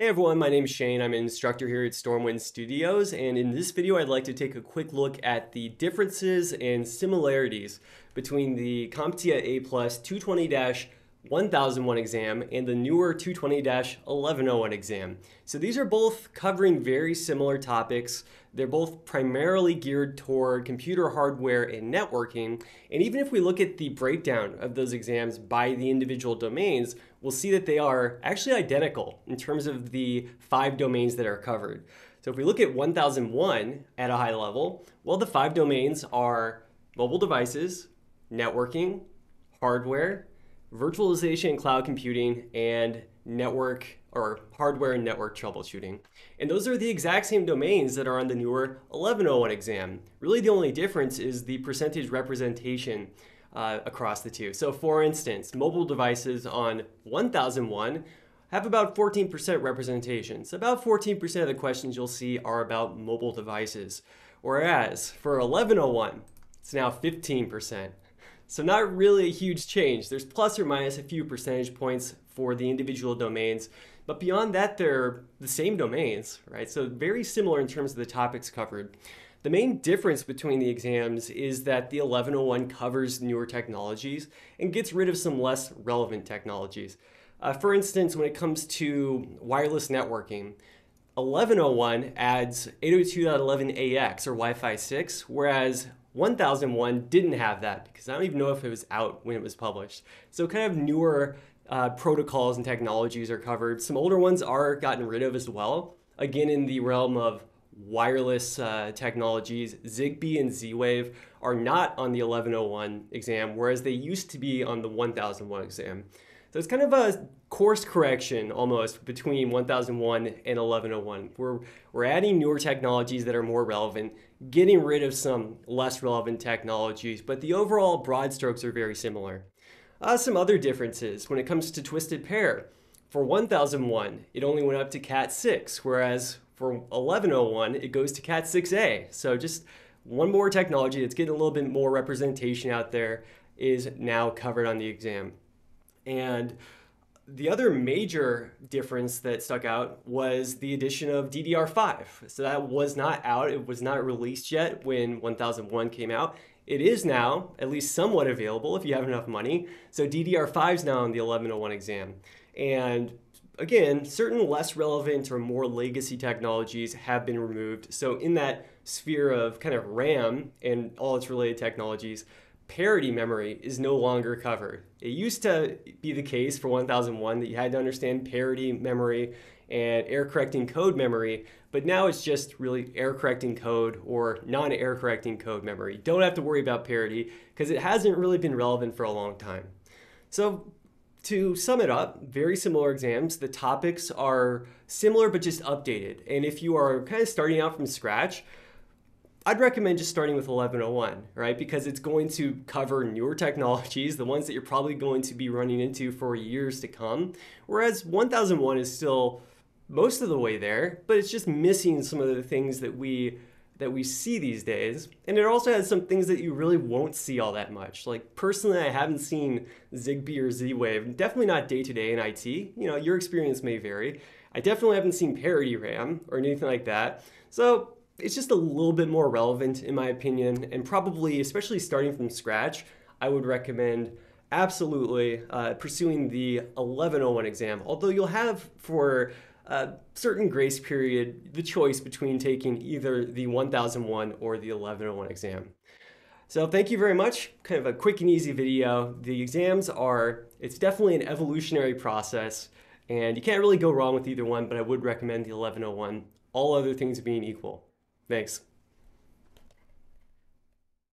Hey everyone, my name is Shane. I'm an instructor here at Stormwind Studios, and in this video I'd like to take a quick look at the differences and similarities between the CompTIA A-Plus 220 1001 exam and the newer 220-1101 exam. So these are both covering very similar topics. They're both primarily geared toward computer hardware and networking. And even if we look at the breakdown of those exams by the individual domains, we'll see that they are actually identical in terms of the five domains that are covered. So if we look at 1001 at a high level, well, the five domains are mobile devices, networking, hardware, virtualization cloud computing, and network or hardware and network troubleshooting. And those are the exact same domains that are on the newer 1101 exam. Really the only difference is the percentage representation uh, across the two. So for instance, mobile devices on 1001 have about 14% representation. So about 14% of the questions you'll see are about mobile devices. Whereas for 1101, it's now 15%. So not really a huge change. There's plus or minus a few percentage points for the individual domains, but beyond that, they're the same domains, right? So very similar in terms of the topics covered. The main difference between the exams is that the 1101 covers newer technologies and gets rid of some less relevant technologies. Uh, for instance, when it comes to wireless networking, 1101 adds 802.11ax or Wi-Fi 6, whereas 1001 didn't have that because I don't even know if it was out when it was published. So kind of newer uh, protocols and technologies are covered. Some older ones are gotten rid of as well. Again, in the realm of wireless uh, technologies, Zigbee and Z-Wave are not on the 1101 exam, whereas they used to be on the 1001 exam. So it's kind of a course correction almost between 1001 and 1101. We're, we're adding newer technologies that are more relevant, getting rid of some less relevant technologies, but the overall broad strokes are very similar. Uh, some other differences when it comes to twisted pair. For 1001, it only went up to Cat 6, whereas for 1101, it goes to Cat 6a. So just one more technology that's getting a little bit more representation out there is now covered on the exam. And the other major difference that stuck out was the addition of DDR5. So that was not out, it was not released yet when 1001 came out. It is now, at least somewhat available if you have enough money. So DDR5 is now on the 1101 exam. And again, certain less relevant or more legacy technologies have been removed. So in that sphere of kind of RAM and all its related technologies, parity memory is no longer covered. It used to be the case for 1001 that you had to understand parity memory and error correcting code memory, but now it's just really error correcting code or non error correcting code memory. Don't have to worry about parity because it hasn't really been relevant for a long time. So to sum it up, very similar exams. The topics are similar but just updated. And if you are kind of starting out from scratch, I'd recommend just starting with 1101, right? Because it's going to cover newer technologies, the ones that you're probably going to be running into for years to come. Whereas 1001 is still most of the way there, but it's just missing some of the things that we that we see these days. And it also has some things that you really won't see all that much. Like personally, I haven't seen Zigbee or Z-Wave, definitely not day to day in IT. You know, your experience may vary. I definitely haven't seen parity RAM or anything like that. So it's just a little bit more relevant in my opinion. And probably, especially starting from scratch, I would recommend absolutely uh, pursuing the 1101 exam. Although you'll have for a certain grace period the choice between taking either the 1001 or the 1101 exam. So thank you very much. Kind of a quick and easy video. The exams are, it's definitely an evolutionary process and you can't really go wrong with either one, but I would recommend the 1101, all other things being equal. Thanks.